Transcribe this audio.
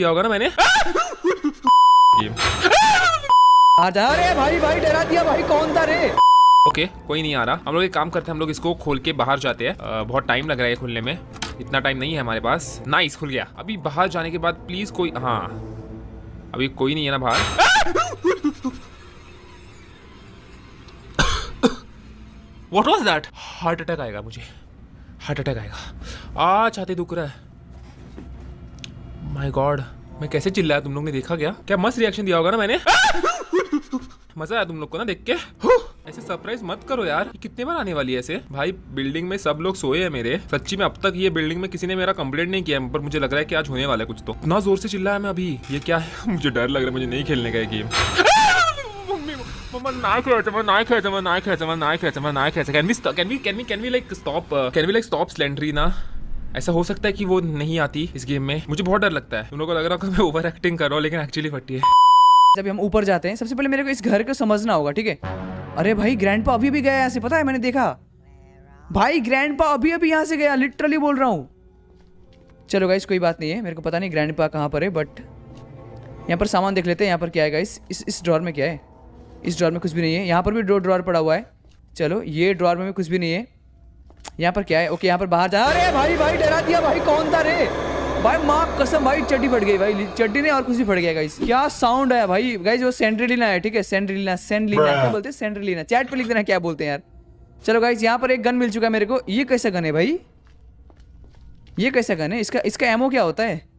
दिया होगा ना मैंने? गेम आ रे भाई भाई डरा दिया भाई कौन था रे? ओके कोई नहीं आ रहा। हम लोग एक काम करते हैं हम लोग इसको खोल के बाहर जाते हैं। बहुत टाइम लग रहा है खुलने में। इतना टाइम नहीं है हमारे पास। नाइस खुल गया। अभी बाहर जाने के बाद प्लीज़ कोई हाँ। अभी कोई नहीं है ना बाहर। What was that heart attack आएगा मुझे। हार्ट अटैक आएगा। आ छाती दुख रहा है। माय गॉड मैं कैसे चिल्लाया तुम लोग ने देखा क्या? क्या मस्त रिएक्शन दिया होगा ना मैंने? मज़ा आया तुम लोग को ना देख के। ऐसे सरप्राइज़ मत करो यार कितने बार आने वाली है ऐसे? भाई बिल्डिंग में सब लोग सोए हैं मेरे। सच्ची में अब तक ये बिल्डिंग में किसी ने मेरा कंप्लेंट नहीं किया पर मुझे लग रहा है कि आज होने वाला है कुछ तो। इतना ज़ोर से चिल्लाया मैं अभी। ये क्या है? मुझे डर लग रहा है, मुझे नहीं खेलने का ये गेम मम्मा नाही खेळायचं मला नाही खेळायचं मला नाही खेळायचं मला नाही खेळायचं मला नाही खेळायचं ऐसा हो सकता है कि वो नहीं आती इस गेम में। मुझे बहुत डर लगता है। तुम लोगों को लग रहा होगा मैं ओवर एक्टिंग कर रहा हूँ, लेकिन एक्चुअली फटी है। जब हम ऊपर जाते हैं, सबसे पहले मेरे को इस घर को समझना होगा, ठीक है? अरे भाई ग्रैंडपा अभी भी गया यहाँ से, पता है? मैंने देखा। भाई ग्रैंडपा अभी अभी यहाँ से गया लिटरली बोल रहा हूँ। चलो गाइस कोई बात नहीं है। मेरे को पता नहीं ग्रैंडपा कहाँ पर है बट यहाँ पर सामान देख लेते हैं, यहाँ पर क्या है गाइस इस इस ड्रॉर में क्या है? इस ड्रॉर में कुछ भी नहीं है। यहाँ पर भी दो ड्रॉर पड़ा हुआ है। चलो, ये ड्रॉर में कुछ भी नहीं है। यहाँ पर क्या है? ओके यहाँ पर बाहर जा अरे भाई भाई डरा दिया भाई कौन था रे? भाई माँ कसम भाई चड्डी फट गई भाई। चड्डी ने और कुछ भी फट गया गाइस क्या साउंड है भाई? गाइस वो सेंट्रिलीना है ठीक है? सेंट्रिलीना सेंट्रिलीना क्या बोलते हैं? सेंट्रिलीना चैट पे लिख देना क्या बोलते हैं यार। चलो गाइस यहाँ पर एक गन मिल चुका है मेरे को। ये कैसा गन है भाई? ये कैसा गन है? इसका इसका एमओ क्या होता है?